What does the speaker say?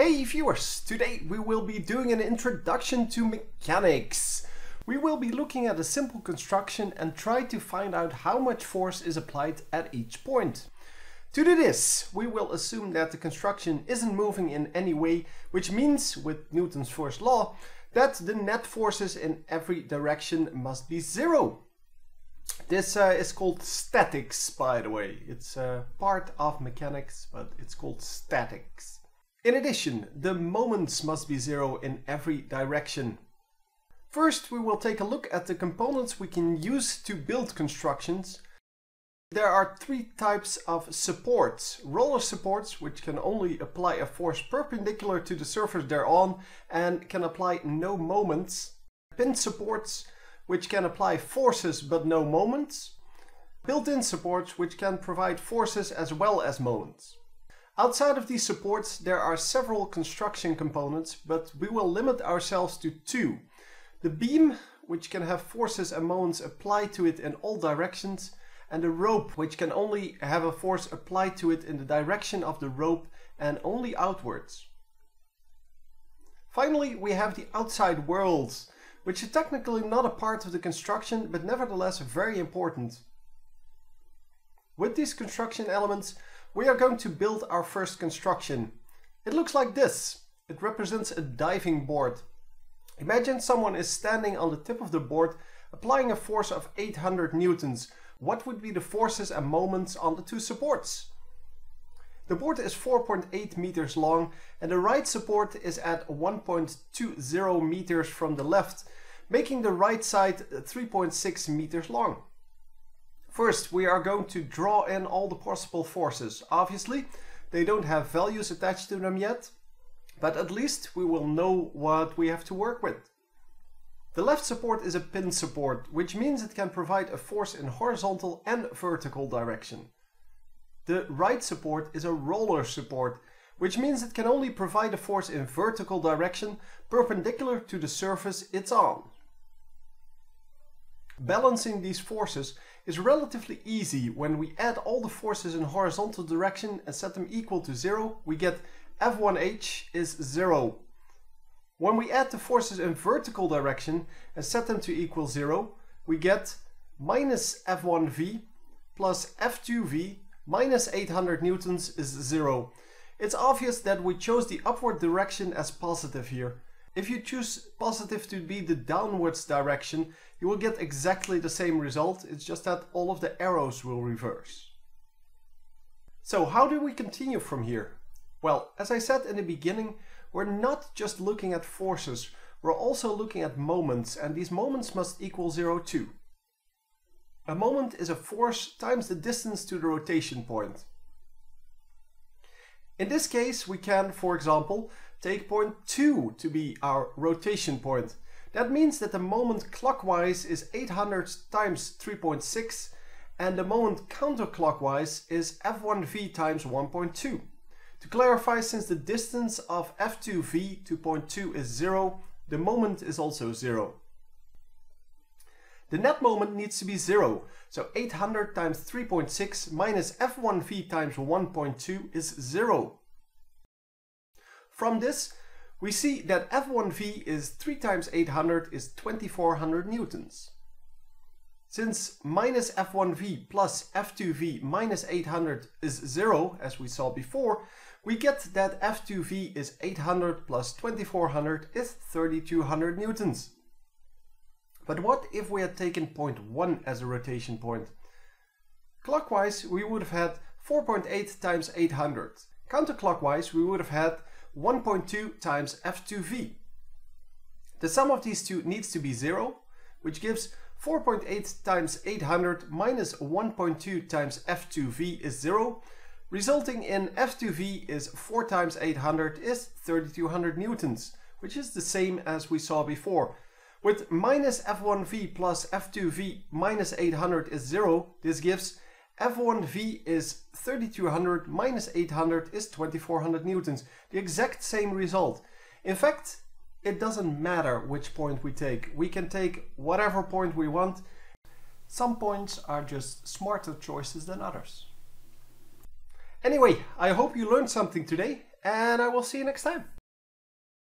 Hey viewers, today we will be doing an introduction to mechanics. We will be looking at a simple construction and try to find out how much force is applied at each point. To do this, we will assume that the construction isn't moving in any way, which means, with Newton's first law, that the net forces in every direction must be zero. This uh, is called statics, by the way. It's uh, part of mechanics, but it's called statics. In addition, the moments must be zero in every direction. First, we will take a look at the components we can use to build constructions. There are three types of supports. Roller supports, which can only apply a force perpendicular to the surface they're on and can apply no moments. Pin supports, which can apply forces but no moments. Built-in supports, which can provide forces as well as moments. Outside of these supports there are several construction components, but we will limit ourselves to two. The beam, which can have forces and moments applied to it in all directions, and the rope, which can only have a force applied to it in the direction of the rope and only outwards. Finally, we have the outside worlds, which is technically not a part of the construction, but nevertheless very important. With these construction elements, we are going to build our first construction. It looks like this. It represents a diving board. Imagine someone is standing on the tip of the board applying a force of 800 newtons. What would be the forces and moments on the two supports? The board is 4.8 meters long and the right support is at 1.20 meters from the left, making the right side 3.6 meters long. First, we are going to draw in all the possible forces. Obviously, they don't have values attached to them yet, but at least we will know what we have to work with. The left support is a pin support, which means it can provide a force in horizontal and vertical direction. The right support is a roller support, which means it can only provide a force in vertical direction perpendicular to the surface it's on. Balancing these forces is relatively easy. When we add all the forces in horizontal direction and set them equal to zero, we get F1H is zero. When we add the forces in vertical direction and set them to equal zero, we get minus F1V plus F2V minus 800 newtons is zero. It's obvious that we chose the upward direction as positive here. If you choose positive to be the downwards direction, you will get exactly the same result, it's just that all of the arrows will reverse. So how do we continue from here? Well, as I said in the beginning, we're not just looking at forces, we're also looking at moments, and these moments must equal zero too. A moment is a force times the distance to the rotation point. In this case, we can, for example, take point 2 to be our rotation point. That means that the moment clockwise is 800 times 3.6 and the moment counterclockwise is f1v times 1.2. To clarify, since the distance of f2v to point 2 is 0, the moment is also 0. The net moment needs to be 0, so 800 times 3.6 minus f1v times 1.2 is 0. From this, we see that F1V is 3 times 800 is 2400 newtons. Since minus F1V plus F2V minus 800 is 0, as we saw before, we get that F2V is 800 plus 2400 is 3200 newtons. But what if we had taken point 1 as a rotation point? Clockwise, we would have had 4.8 times 800. Counterclockwise, we would have had 1.2 times f2v. The sum of these two needs to be 0, which gives 4.8 times 800 minus 1.2 times f2v is 0, resulting in f2v is 4 times 800 is 3200 newtons, which is the same as we saw before. With minus f1v plus f2v minus 800 is 0, this gives F1V is 3200 minus 800 is 2400 newtons. The exact same result. In fact, it doesn't matter which point we take. We can take whatever point we want. Some points are just smarter choices than others. Anyway, I hope you learned something today and I will see you next time.